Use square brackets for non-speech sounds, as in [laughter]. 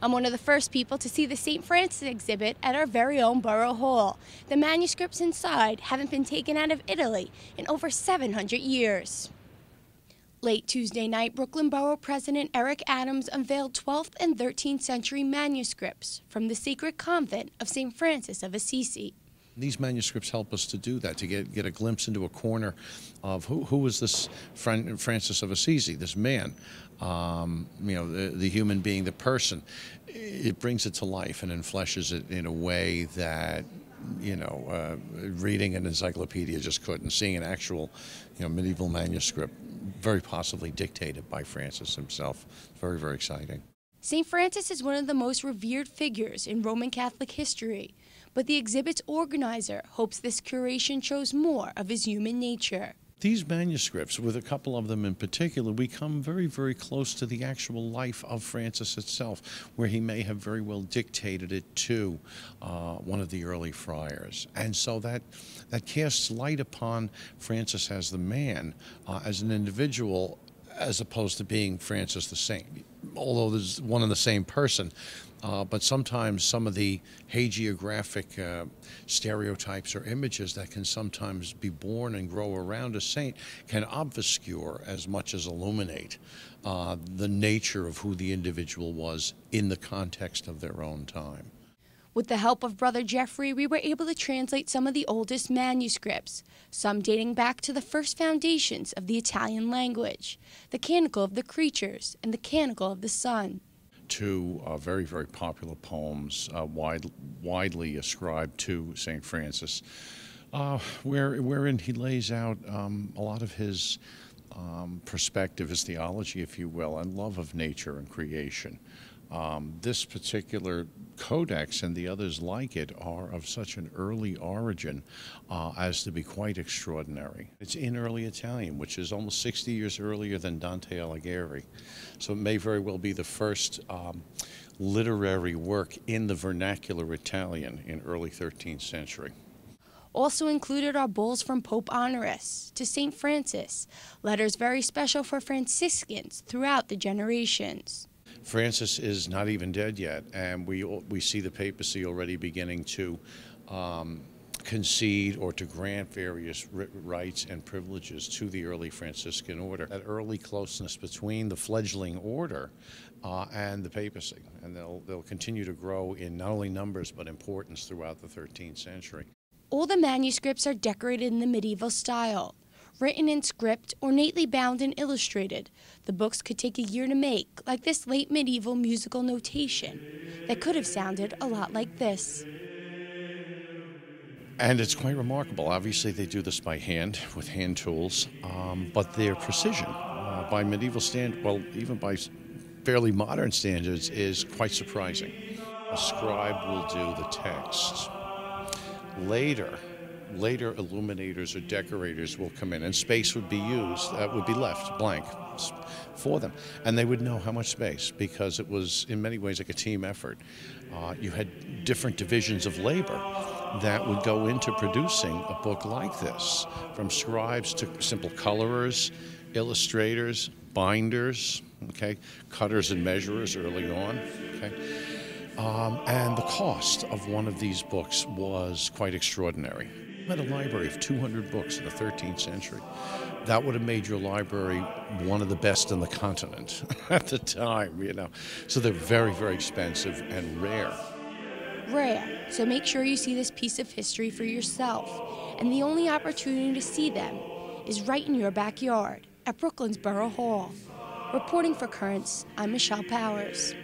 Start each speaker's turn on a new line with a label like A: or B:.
A: I'm one of the first people to see the St. Francis exhibit at our very own Borough Hall. The manuscripts inside haven't been taken out of Italy in over 700 years. Late Tuesday night, Brooklyn Borough President Eric Adams unveiled 12th and 13th century manuscripts from the sacred convent of St. Francis of Assisi.
B: These manuscripts help us to do that, to get, get a glimpse into a corner of who, who was this Francis of Assisi, this man, um, you know, the, the, human being, the person. It brings it to life and enfleshes it in a way that you know, uh, reading an encyclopedia just couldn't. Seeing an actual, you know, medieval manuscript, very possibly dictated by Francis himself, very, very exciting.
A: St. Francis is one of the most revered figures in Roman Catholic history, but the exhibit's organizer hopes this curation shows more of his human nature.
B: These manuscripts, with a couple of them in particular, we come very, very close to the actual life of Francis itself, where he may have very well dictated it to uh, one of the early friars. And so that, that casts light upon Francis as the man, uh, as an individual, as opposed to being Francis the saint. Although there's one and the same person, uh, but sometimes some of the hagiographic uh, stereotypes or images that can sometimes be born and grow around a saint can obscure as much as illuminate uh, the nature of who the individual was in the context of their own time.
A: With the help of Brother Jeffrey, we were able to translate some of the oldest manuscripts, some dating back to the first foundations of the Italian language, the Canticle of the Creatures and the Canticle of the Sun
B: two uh, very, very popular poems, uh, wide, widely ascribed to St. Francis, uh, where, wherein he lays out um, a lot of his um, perspective, his theology, if you will, and love of nature and creation. Um, this particular codex and the others like it are of such an early origin uh, as to be quite extraordinary. It's in early Italian, which is almost 60 years earlier than Dante Alighieri. So it may very well be the first um, literary work in the vernacular Italian in early 13th century.
A: Also included are bulls from Pope Honorius to St. Francis, letters very special for Franciscans throughout the generations.
B: Francis is not even dead yet, and we we see the papacy already beginning to um, concede or to grant various rights and privileges to the early Franciscan order. That early closeness between the fledgling order uh, and the papacy, and they'll they'll continue to grow in not only numbers but importance throughout the 13th century.
A: All the manuscripts are decorated in the medieval style written in script, ornately bound and illustrated. The books could take a year to make, like this late medieval musical notation that could have sounded a lot like this.
B: And it's quite remarkable. Obviously, they do this by hand with hand tools, um, but their precision, uh, by medieval standards, well, even by fairly modern standards, is quite surprising. A scribe will do the text. Later, later illuminators or decorators will come in and space would be used, that would be left blank for them. And they would know how much space because it was in many ways like a team effort. Uh, you had different divisions of labor that would go into producing a book like this, from scribes to simple colorers, illustrators, binders, okay, cutters and measurers early on, okay. Um, and the cost of one of these books was quite extraordinary had a library of 200 books in the 13th century. That would have made your library one of the best in the continent [laughs] at the time, you know. So they're very, very expensive and rare.
A: Rare. So make sure you see this piece of history for yourself. And the only opportunity to see them is right in your backyard at Brooklyn's Borough Hall. Reporting for Currents, I'm Michelle Powers.